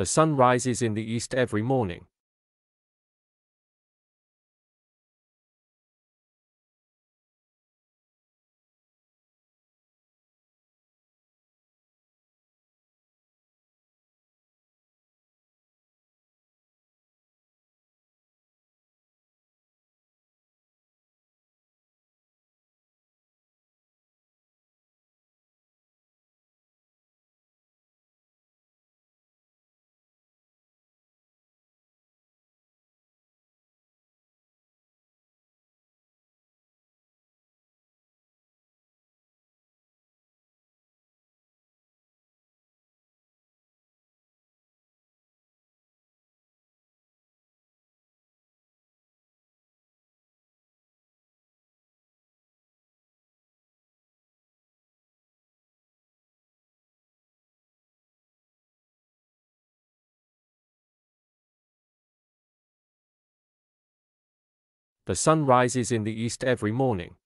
The sun rises in the east every morning. The sun rises in the east every morning.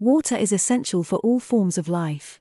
Water is essential for all forms of life.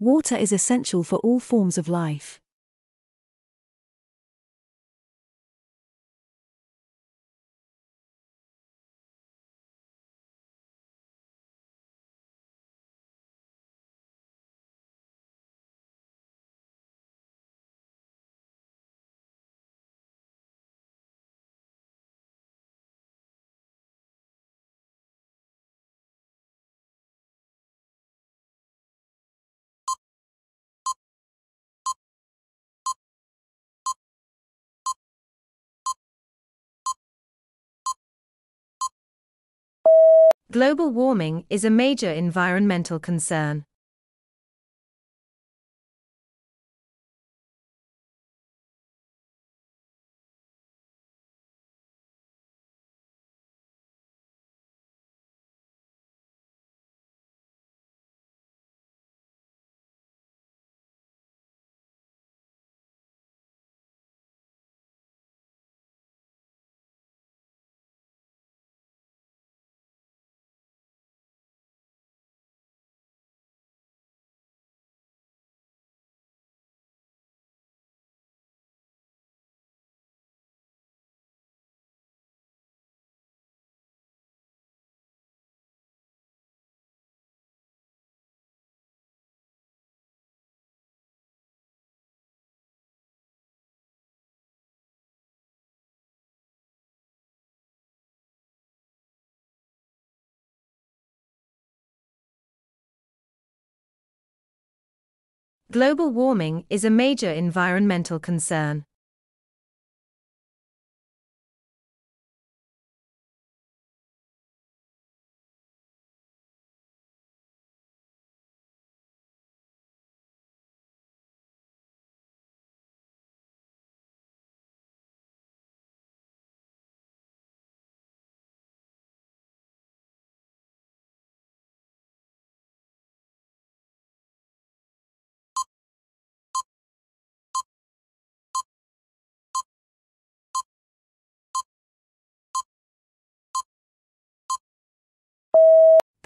Water is essential for all forms of life. Global warming is a major environmental concern. Global warming is a major environmental concern.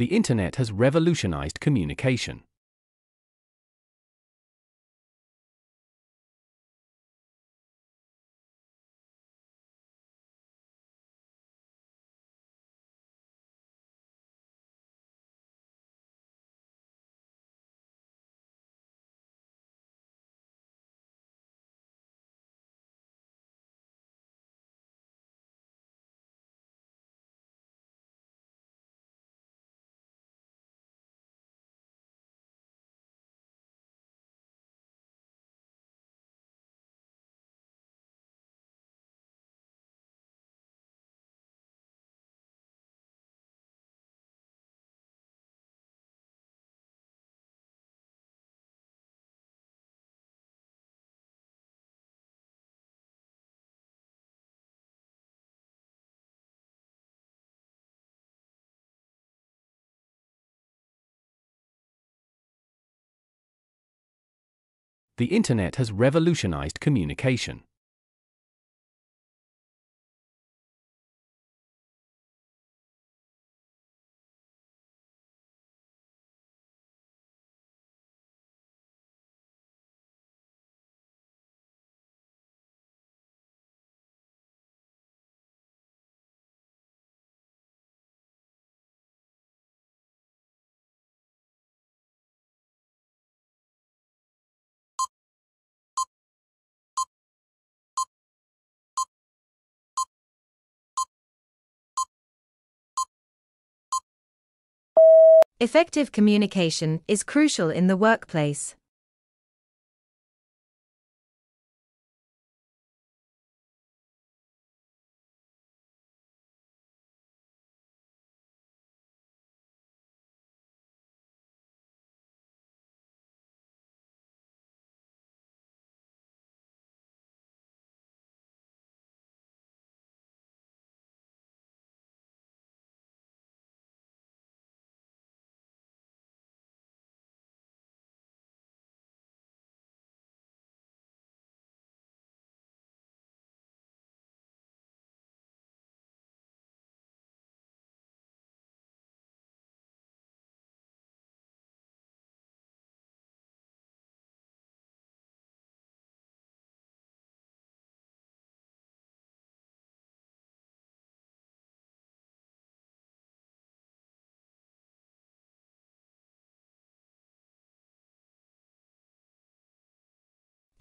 The internet has revolutionized communication. The internet has revolutionized communication. Effective communication is crucial in the workplace.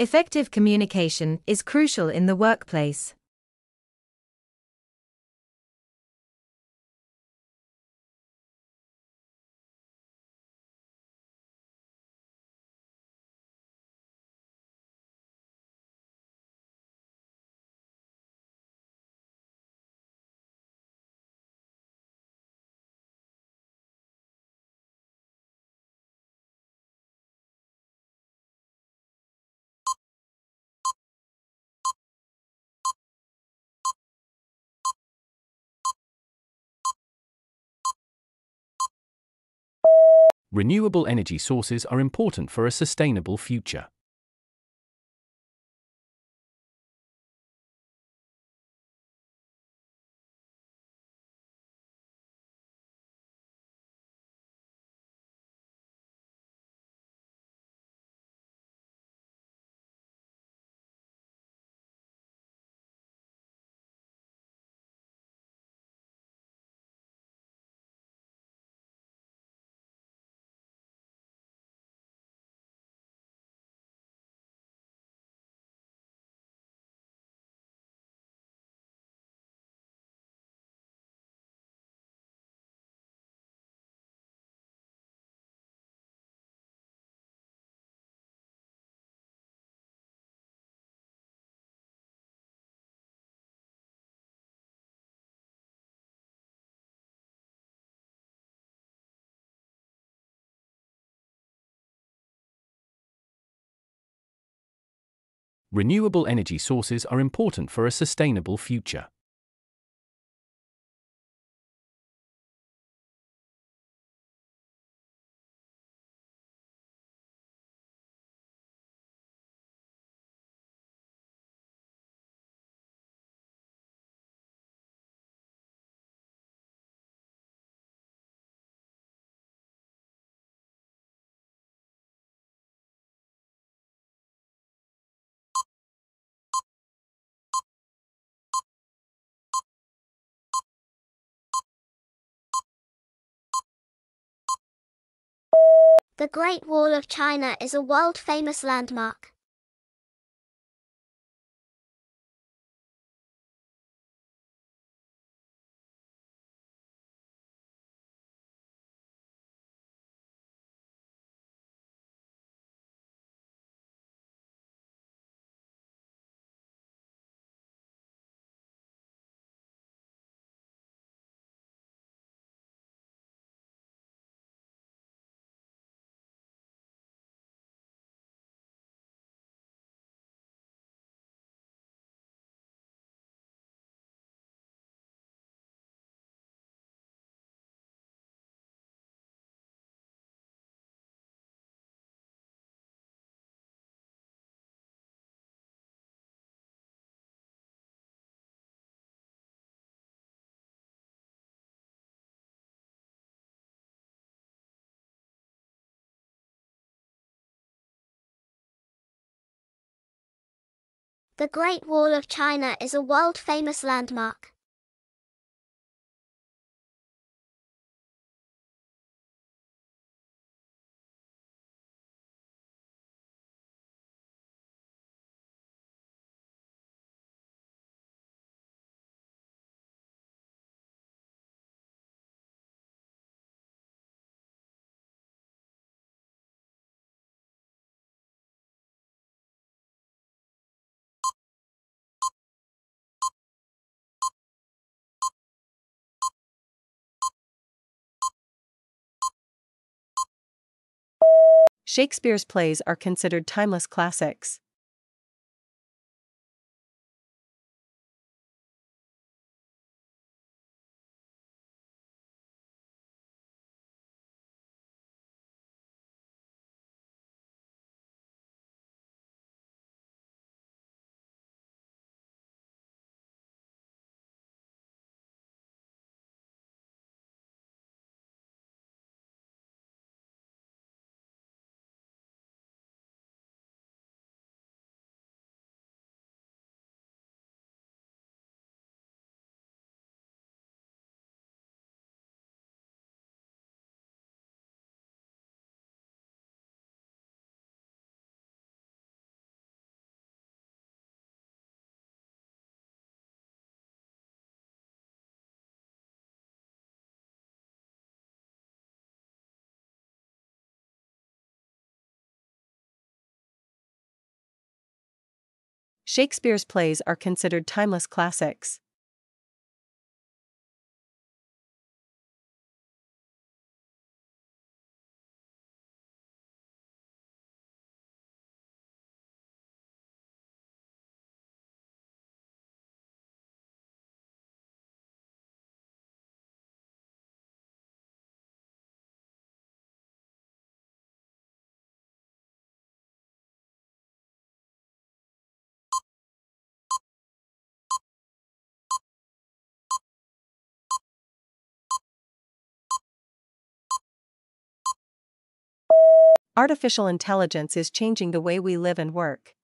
Effective communication is crucial in the workplace. Renewable energy sources are important for a sustainable future. Renewable energy sources are important for a sustainable future. The Great Wall of China is a world famous landmark. The Great Wall of China is a world famous landmark. Shakespeare's plays are considered timeless classics. Shakespeare's plays are considered timeless classics. Artificial intelligence is changing the way we live and work.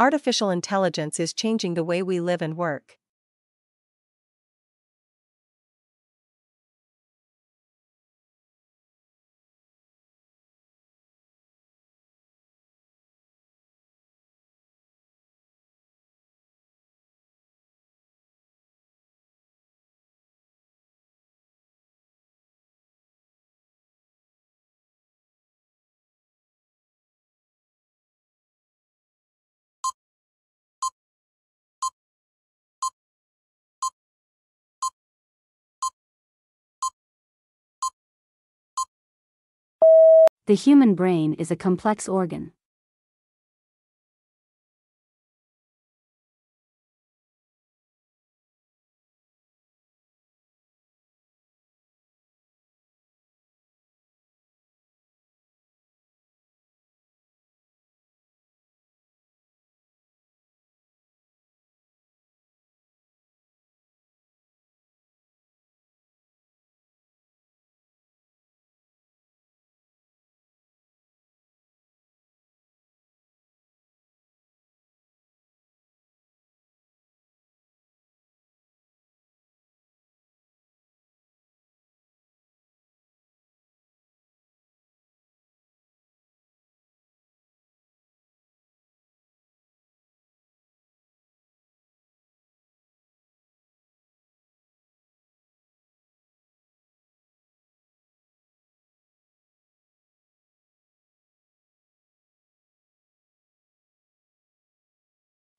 Artificial intelligence is changing the way we live and work. The human brain is a complex organ.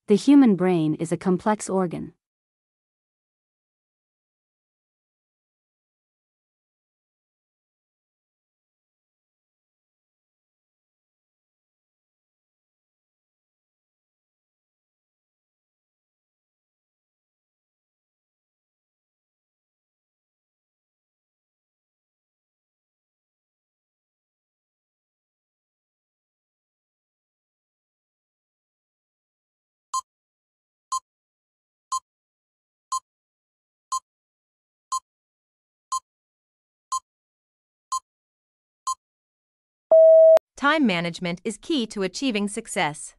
The human brain is a complex organ. Time management is key to achieving success.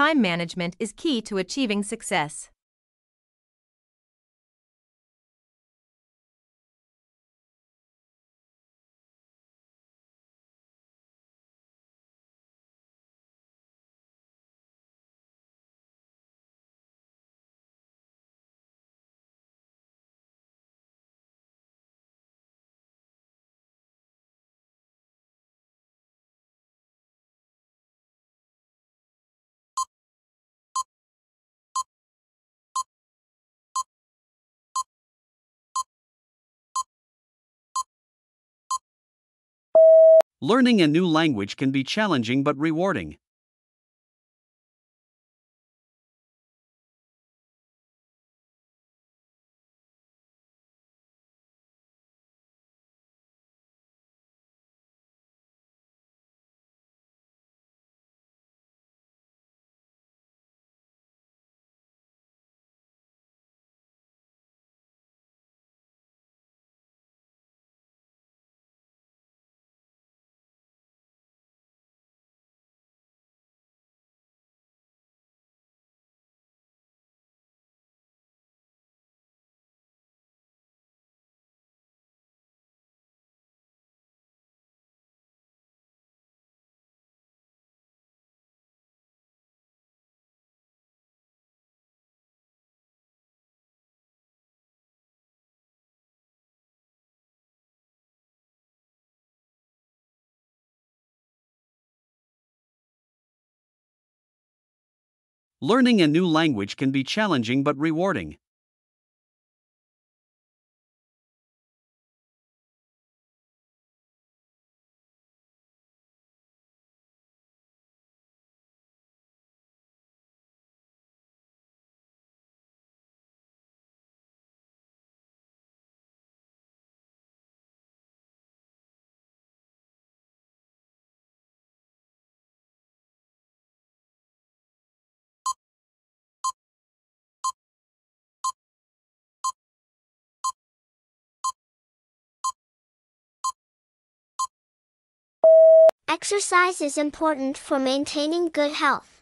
Time management is key to achieving success. Learning a new language can be challenging but rewarding. Learning a new language can be challenging but rewarding. Exercise is important for maintaining good health.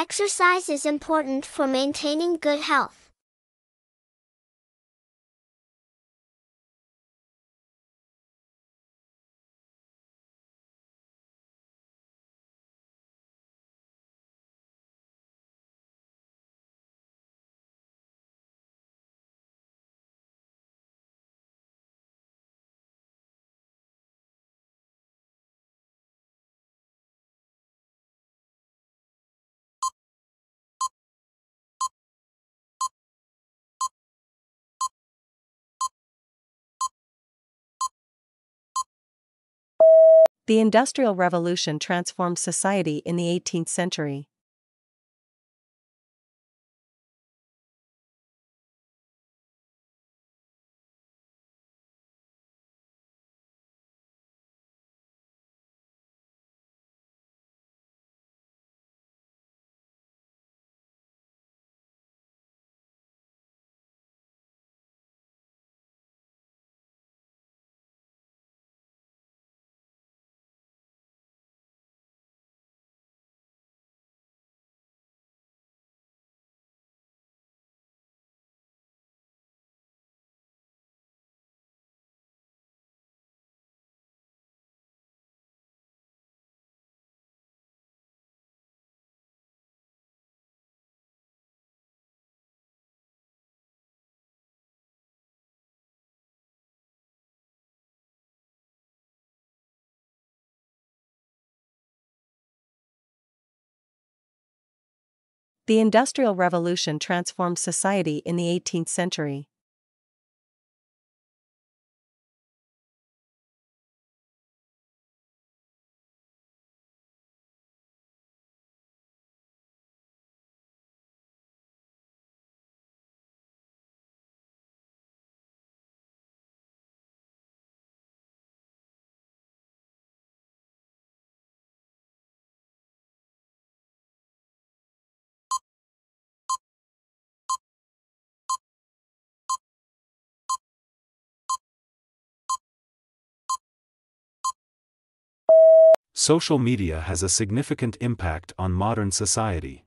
Exercise is important for maintaining good health. The Industrial Revolution transformed society in the 18th century. The Industrial Revolution transformed society in the 18th century. Social media has a significant impact on modern society.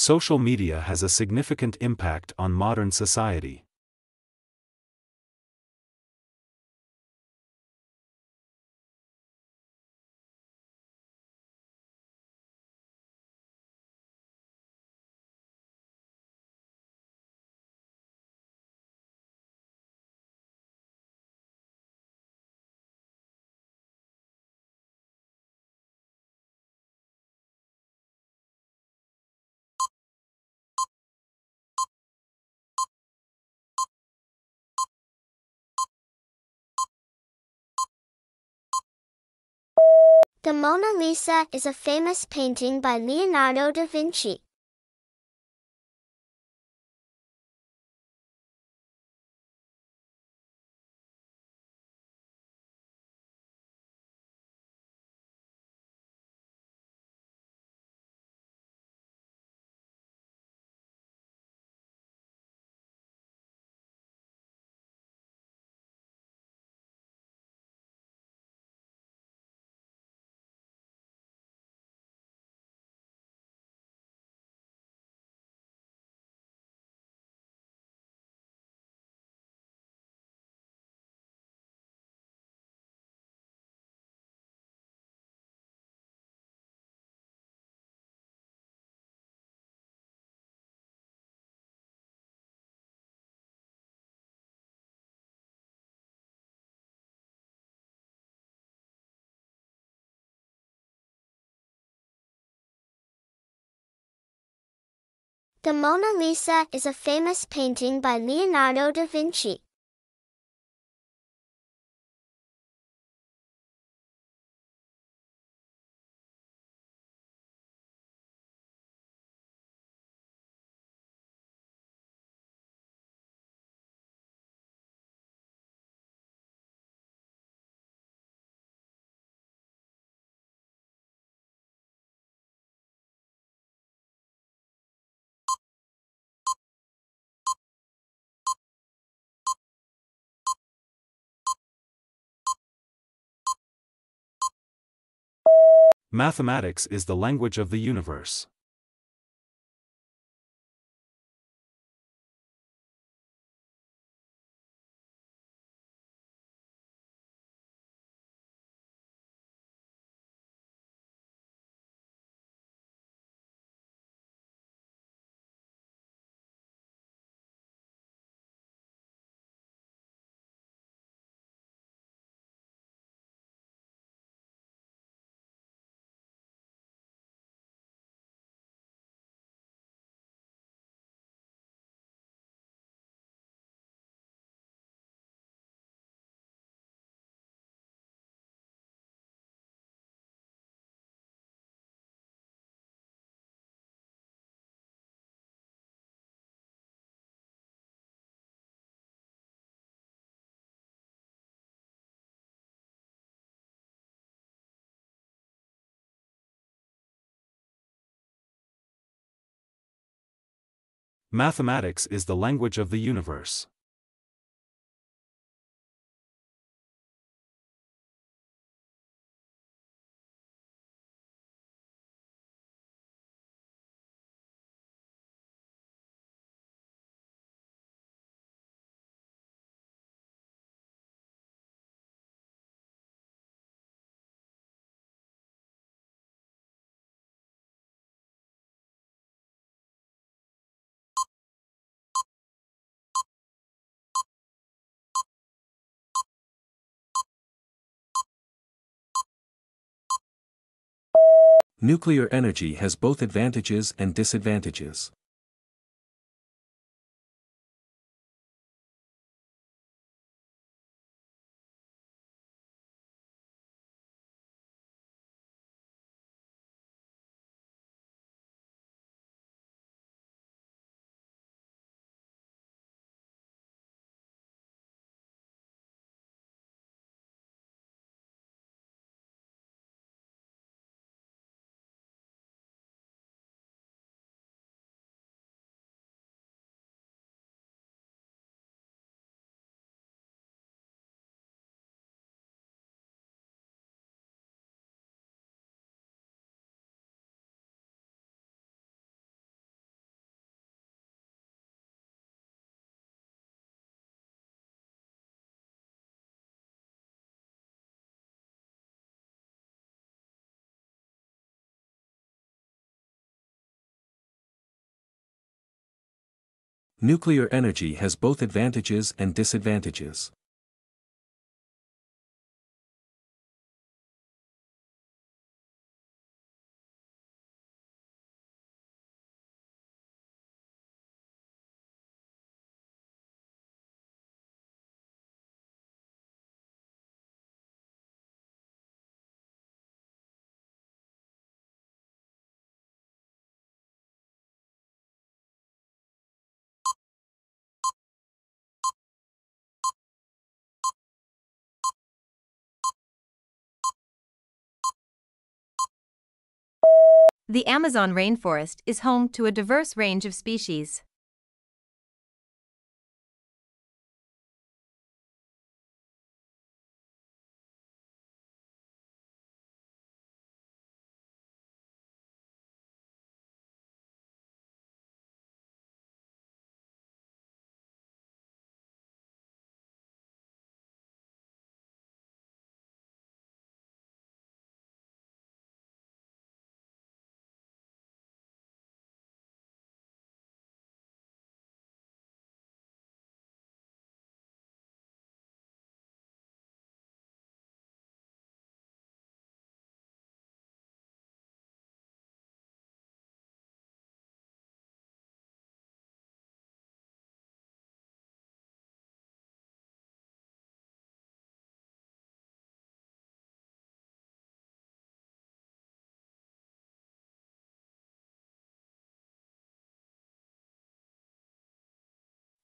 Social media has a significant impact on modern society. The Mona Lisa is a famous painting by Leonardo da Vinci. The Mona Lisa is a famous painting by Leonardo da Vinci. Mathematics is the language of the universe. Mathematics is the language of the universe. Nuclear energy has both advantages and disadvantages. Nuclear energy has both advantages and disadvantages. The Amazon rainforest is home to a diverse range of species.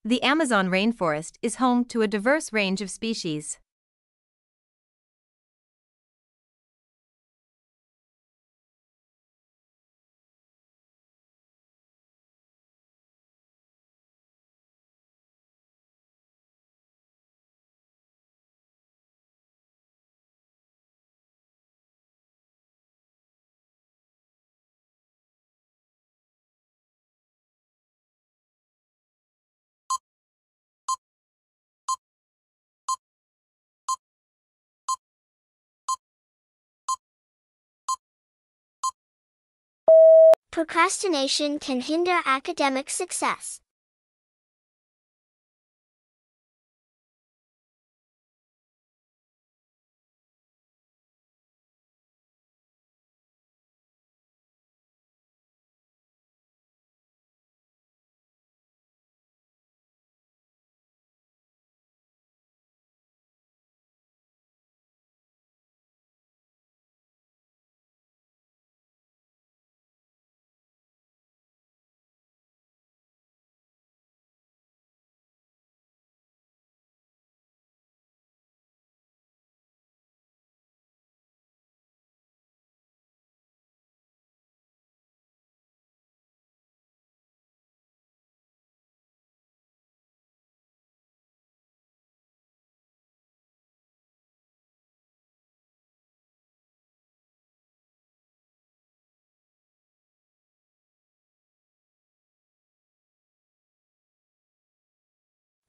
The Amazon rainforest is home to a diverse range of species. Procrastination can hinder academic success.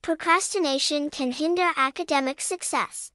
Procrastination can hinder academic success.